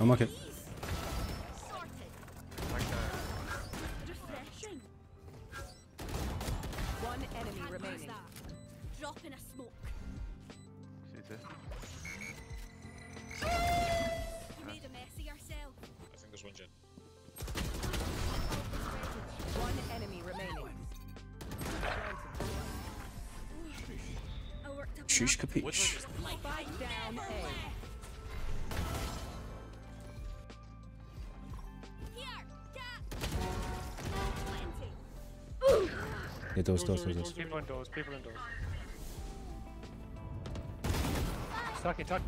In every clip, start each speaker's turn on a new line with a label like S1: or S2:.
S1: I'm okay.
S2: Sorted.
S3: Back there.
S2: Refreshing.
S4: One enemy remaining.
S2: Drop in a smoke. You made a mess of yourself.
S5: I think there's one gen.
S4: One enemy remaining.
S2: I worked up
S1: Sheesh capiche. Yeah, doors, doors, doors, doors.
S6: People indoors, people indoors. Stuck in, tuck.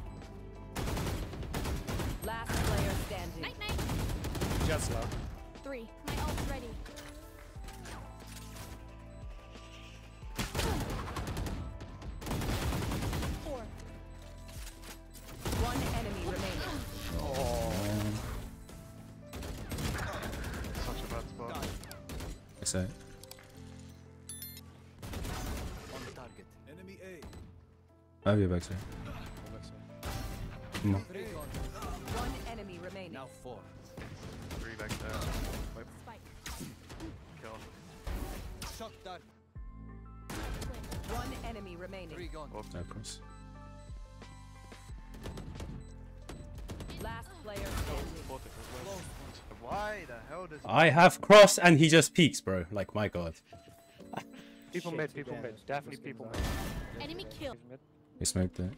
S4: Last player standing.
S2: Night night.
S6: Just low.
S2: Three. My ult's ready. Four.
S4: One enemy remaining. Oh.
S3: Such a bad spot.
S1: Excited. I have your backside. Come on.
S7: Three gone.
S4: One enemy remaining.
S7: Now four.
S3: Three back there. Wait,
S2: Spike.
S3: kill.
S7: Shot down.
S4: One enemy remaining.
S7: Three gone.
S3: Oh,
S1: Of course.
S4: Last player standing.
S3: bought it as well.
S7: Close.
S3: Why the hell does
S1: I have cross and he just peeks, bro. Like, my god.
S6: People
S7: Shit,
S6: mid, people
S7: yeah.
S6: mid. Definitely people
S7: in
S6: mid.
S2: Enemy kill.
S6: He's mid.
S1: They smoked it.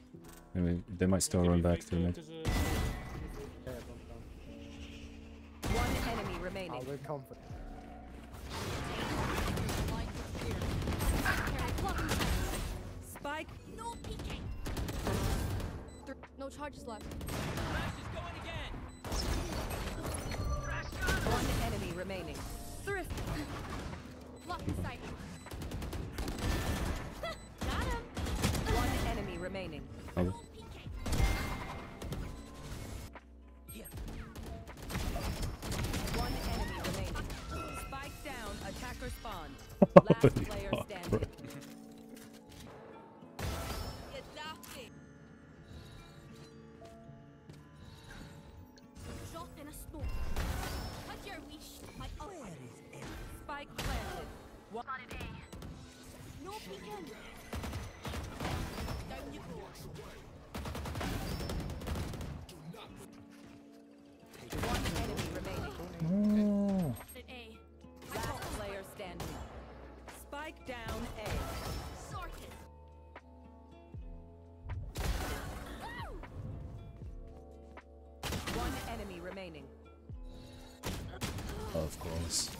S1: I mean, they might still run back to mid.
S6: Yeah.
S4: One enemy
S6: Oh,
S4: remaining.
S6: we're confident.
S4: Spike.
S2: No peeking. No charges left.
S4: One enemy remaining.
S2: Thrift. Blocking sight. Ult.
S4: Spike planted. One.
S2: No peeking. Down.
S4: One enemy remaining. Last player standing. Spike down A. One enemy remaining.
S1: Of course.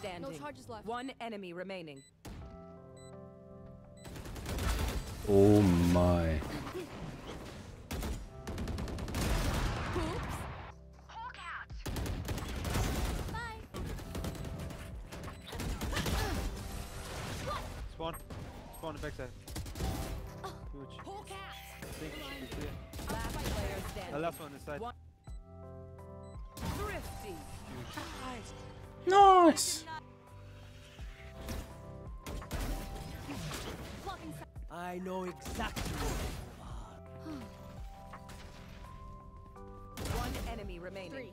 S4: Standing.
S2: no charges left.
S4: One enemy remaining.
S1: Oh my.
S3: Spawn. Spawn in backside. Huge.
S2: Hawk out.
S3: Think it should be clear.
S4: Last player
S3: The last one inside.
S4: One. Thrifty.
S1: Nice!
S7: I know exactly
S4: One enemy remaining.
S2: Three.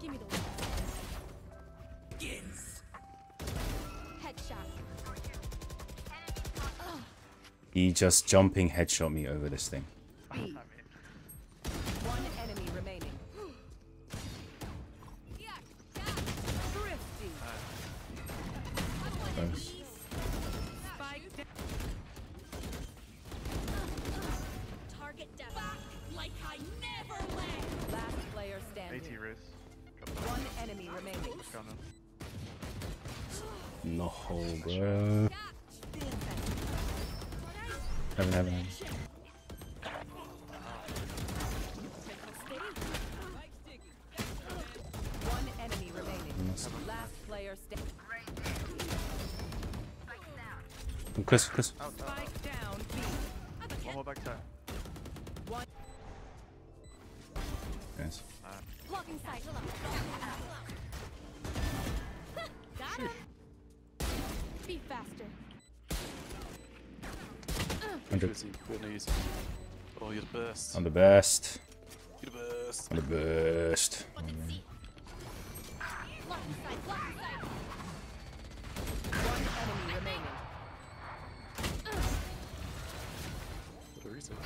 S2: Give me the one. Headshot.
S1: He just jumping headshot me over this thing. No hole, bro. Heaven, heaven, heaven.
S4: One enemy remaining. Last player standing.
S1: Chris, Chris.
S3: Out, out, out.
S4: Spike down. B.
S3: One more backside.
S4: One.
S1: Yes.
S2: Blocking sight.
S1: 100.
S5: Oh, you're the best.
S1: I'm the best.
S5: You're the best.
S1: I'm the best.
S2: What is it?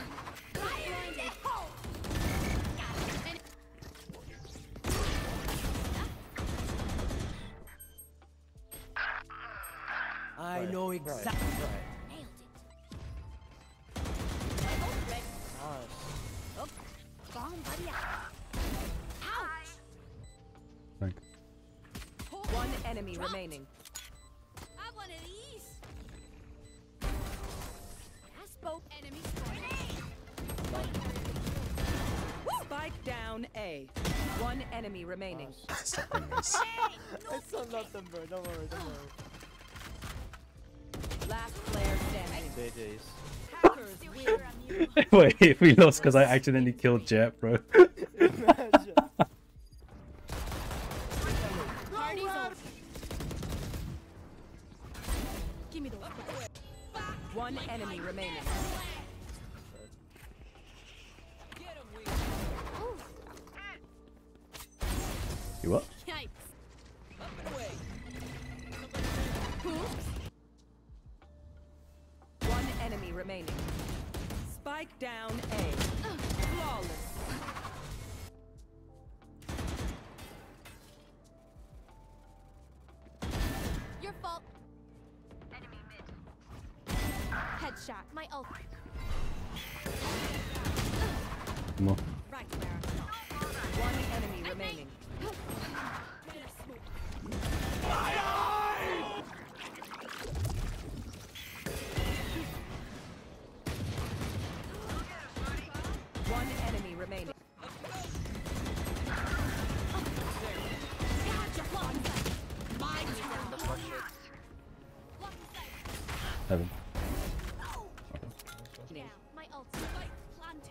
S7: I know exactly.
S2: Nailed it. My ult.
S6: Nice.
S2: Oh, bomb buddy out. Ouch!
S1: Thank.
S4: One enemy remaining.
S2: I one of these. I spoke enemy.
S4: Spike down A. One enemy remaining.
S1: Nice.
S6: It's on nothing, bro. Don't worry, don't worry.
S4: Last player standing.
S6: JJ's.
S2: Hackers we're immune.
S1: Wait, we lost because I accidentally killed Jett, bro.
S6: Imagine.
S2: Party's over. Give me those back.
S4: One enemy remaining.
S1: You what?
S4: Remaining. Spike down A. Flawless.
S2: Your fault. Enemy mid. Headshot. My ult.
S1: Come on.
S2: Right where.
S4: One enemy remaining. One
S1: Heaven.
S2: Down. My ult. Spike planted.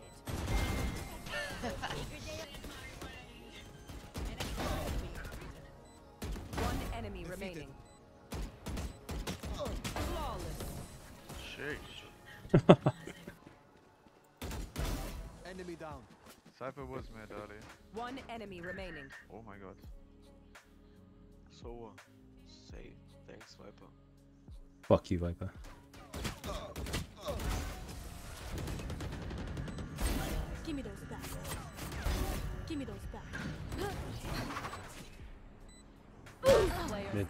S4: One enemy remaining. Flawless.
S3: Sheesh.
S7: Enemy down.
S3: Cypher was mad early.
S4: One enemy remaining.
S3: Oh my god.
S5: So, uh, say thanks, Viper.
S1: Fuck you, Viper.
S2: Give me those back. Give me those back.
S1: Mid.